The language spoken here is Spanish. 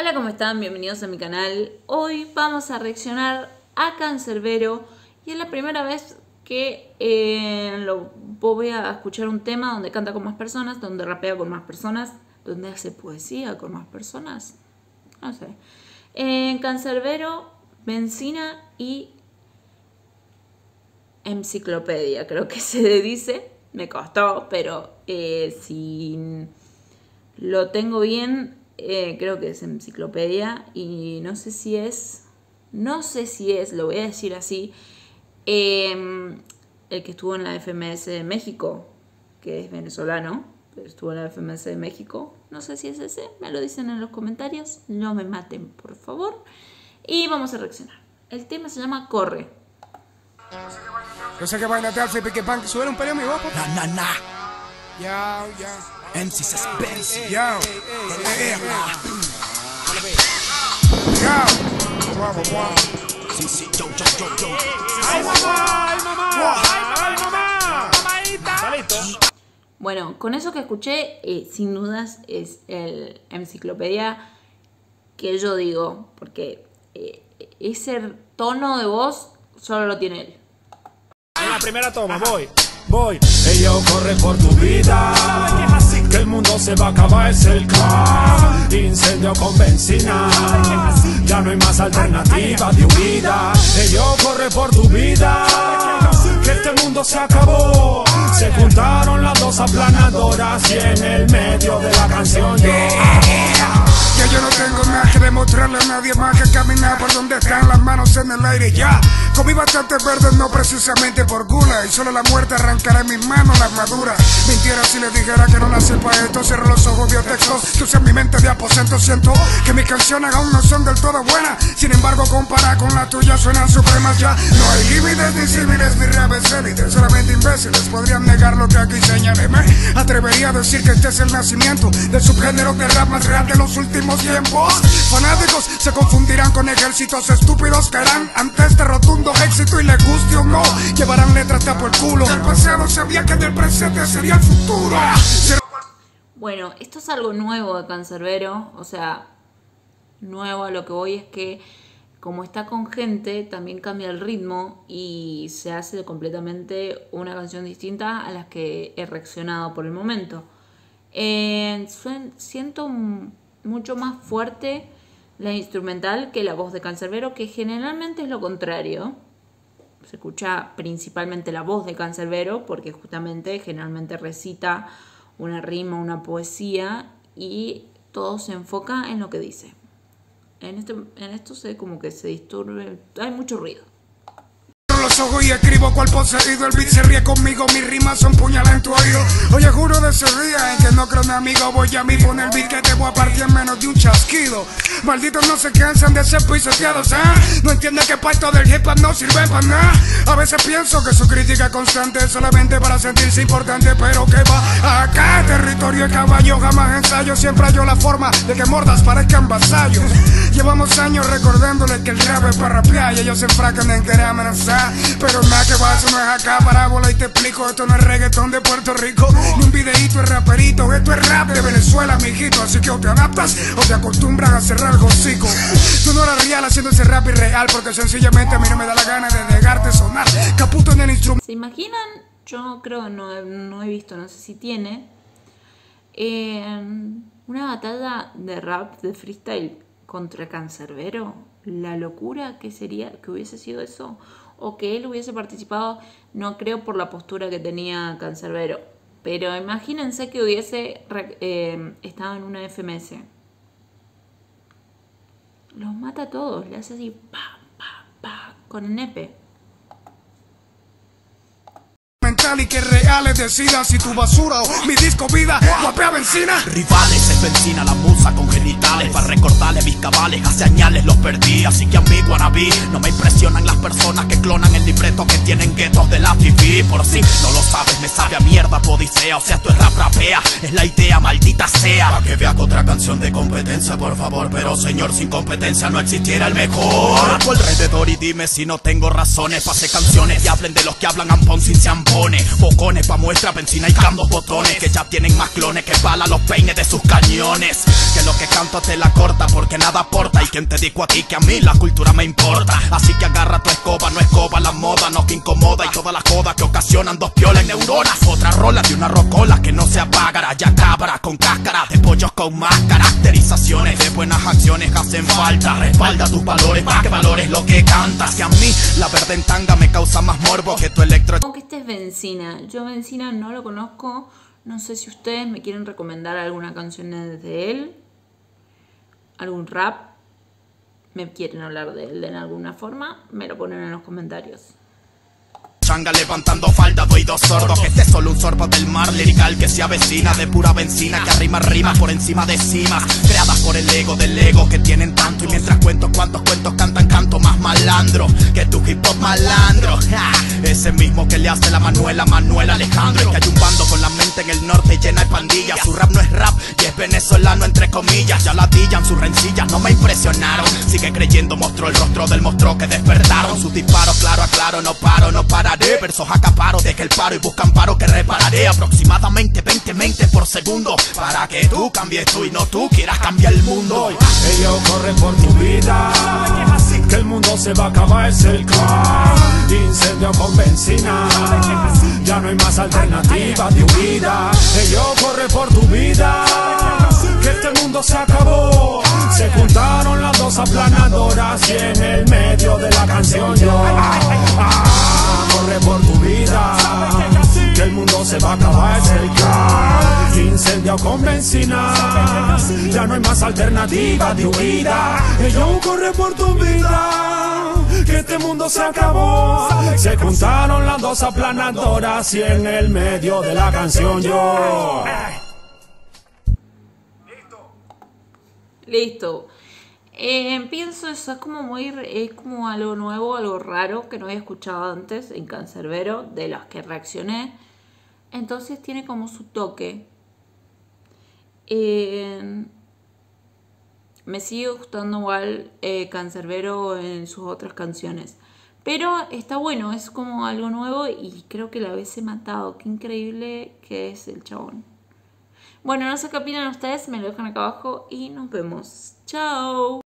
Hola, ¿cómo están? Bienvenidos a mi canal. Hoy vamos a reaccionar a Cancerbero y es la primera vez que eh, lo, voy a escuchar un tema donde canta con más personas, donde rapea con más personas, donde hace poesía con más personas. No sé. En Cancerbero, Benzina y Enciclopedia, creo que se dice. Me costó, pero eh, si lo tengo bien, eh, creo que es enciclopedia y no sé si es, no sé si es, lo voy a decir así, em, el que estuvo en la FMS de México, que es venezolano, pero estuvo en la FMS de México, no sé si es ese, me lo dicen en los comentarios, no me maten por favor, y vamos a reaccionar. El tema se llama Corre. Yo sé que vaina te hace pique pan, sube un peleo mi voz, Na na na, Ya, ya. MC Suspense. Sí, sí, yo, yo, yo, yo. ¡Ay, mamá! ¡Ay, mamá! ¡Ay, mamá! ¡Mamadita! Bueno, con eso que escuché, eh, sin dudas es el enciclopedia que yo digo, porque eh, ese tono de voz solo lo tiene él. En la primera toma, voy. Voy. Ello corre por tu vida. El mundo se va a acabar, es el caos. Incendio con benzina. Ya no hay más alternativa de huida. Ello corre por tu vida. Que este mundo se acabó. Se juntaron las dos aplanadoras y en el medio de la canción yo. Yo no tengo nada que demostrarle a nadie más que caminar por donde están las manos en el aire ya. Comí bastante verde, no precisamente por gula. Y solo la muerte arrancará en mis manos la armadura. Mintiera si le dijera que no nací para esto. Cierro los ojos, vio textos que mi mente de aposento. Siento que mis canciones aún no son del todo buenas. Sin embargo, comparada con la tuya, suenan supremas ya. No hay límites ni símiles, mi rap es élite. Solamente imbéciles podrían negar lo que aquí señalé. Me atrevería a decir que este es el nacimiento del subgénero de rap más real de los últimos tiempos. Fanáticos se confundirán con ejércitos estúpidos que harán ante este rotundo éxito y les guste o no. Llevarán letras hasta por el culo. El pasado sabía que del presente sería el futuro. Bueno, esto es algo nuevo de Cancerbero, o sea, nuevo a lo que voy es que como está con gente, también cambia el ritmo y se hace completamente una canción distinta a las que he reaccionado por el momento. Eh, siento m- mucho más fuerte la instrumental que la voz de Cancerbero, que generalmente es lo contrario. Se escucha principalmente la voz de Cancerbero, porque justamente generalmente recita una rima, una poesía, y todo se enfoca en lo que dice. En, este, en esto se como que se disturbe, hay mucho ruido. Ojos y escribo cual poseído. El beat se ríe conmigo, mis rimas son puñalas en tu oído. Oye, juro de ese día en que no creo ni amigo. Voy a mí poner el beat que te voy a partir en menos de un chasquido. Malditos no se cansan de ser pisoteados, ¿ah? No entienden que parto del hip hop no sirve para nada. A veces pienso que su crítica constante es solamente para sentirse importante, pero que va acá. Territorio de caballo, jamás ensayo. Siempre hallo la forma de que mordas parezcan vasallos. Llevamos años recordándole que el rap es para rapear y ellos se enfracan en querer amenazar. Pero nada que va, eso no es acá, parábola y te explico. Esto no es reggaetón de Puerto Rico, ni un videíto es raperito. Esto es rap de Venezuela, mijito. Así que o te adaptas o te acostumbran a cerrar el hocico. Tú no real haciendo ese rap irreal, porque sencillamente a mí no me da la gana de dejarte sonar. Caputo en el instrumento. ¿Se imaginan? Yo creo no, no he visto, no sé si tiene. eh, una batalla de rap, de freestyle contra Cancerbero. La locura que sería que hubiese sido eso. O que él hubiese participado, no creo por la postura que tenía Cancerbero. Pero imagínense que hubiese eh, estado en una FMS. Los mata a todos, le hace así, pa, pa, pa, con el nepe. mental y que reales decida si tu basura o mi disco vida guapea benzina. Rivales benzina, la musa con genitales. Para recordarle mis cabales, hace añales los perdí. Así que a mí, wannabe, no me impresionan las personas que clonan el libreto Que tienen guetos de la fifi. Por si no lo sabes, me sabe a mierda podicea O sea, esto es rap rapea, es la idea, maldita sea. Pa' que vea otra canción de competencia, por favor. Pero señor, sin competencia no existiera el mejor. Tu alrededor y dime si no tengo razones Pase canciones. Y hablen de los que hablan ampón sin zampones. Bocones pa' muestra, benzina y dos botones. Que ya tienen más clones que bala los peines de sus cañones Que lo que canto te la corta porque nada aporta. Y quien te dijo a ti que a mí la cultura me importa. Así que agarra tu escoba, no escoba la moda No que incomoda. Y toda la joda que ocasionan dos piolas neuronas. Otra rola de una rocola que no se apagará. Ya cabra con cáscara de pollos con más caracterizaciones De buenas acciones hacen falta. Respalda tus valores para que valores lo que cantas. Que a mí la verde en tanga me causa más morbo que tu electro Aunque este es Benzina. Yo Benzina no lo conozco. No sé si ustedes me quieren recomendar alguna canción de él. Algún rap. Me quieren hablar de él de alguna forma. Me lo ponen en los comentarios. Levantando falda, doy dos sordos Que este es solo un sorbo del mar lirical que se avecina De pura benzina que arrima rimas por encima de cimas Creadas por el ego del ego que tienen tanto Y mientras cuento cuantos cuentos cantan canto más malandro Que tu hip hop malandro. Ese mismo que le hace la Manuela Manuel Alejandro que hay un bando con la mente en el norte llena de pandillas Su rap no venezolano entre comillas Ya ladillan sus rencillas, no me impresionaron. Sigue creyendo, mostró el rostro del monstruo que despertaron. Sus disparos, claro, aclaro, no paro, no pararé. Versos acaparo, deja el paro y buscan paro que repararé. Aproximadamente 20 mentes por segundo Para que tú cambies tú y no tú quieras cambiar el mundo. Ellos corren por tu vida Que el mundo se va a acabar, es el caos Incendio con benzina Ya no hay más alternativa Se va a acabar, el caos Incendio con benzina. Ya no hay más alternativa de huida. Ellos corre por tu vida Que este mundo se acabó. Se juntaron las dos aplanadoras Y en el medio de la canción yo. Listo. Eh, pienso eso, es como muy, es como algo nuevo, algo raro que no había escuchado antes en Cancerbero, de los que reaccioné. Entonces tiene como su toque. Eh, me sigue gustando igual eh, Cancerbero en sus otras canciones. Pero está bueno, es como algo nuevo y creo que la he matado. Qué increíble que es el chabón. Bueno, no sé qué opinan ustedes, me lo dejan acá abajo y nos vemos. Chao.